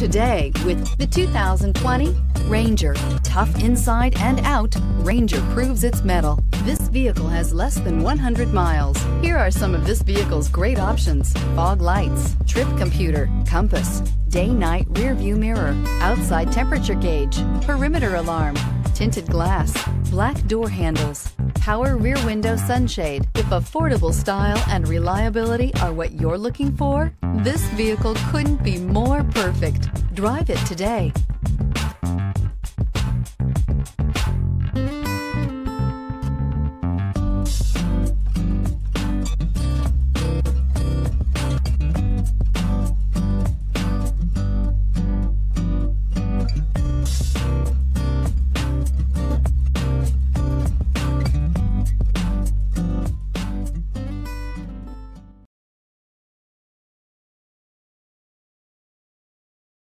today with the 2020 Ranger. Tough inside and out, Ranger proves its mettle. This vehicle has less than 100 miles. Here are some of this vehicle's great options. Fog lights, trip computer, compass, day-night rear view mirror, outside temperature gauge, perimeter alarm, tinted glass, black door handles, power rear window sunshade. If affordable style and reliability are what you're looking for, this vehicle couldn't be more perfect. Drive it today.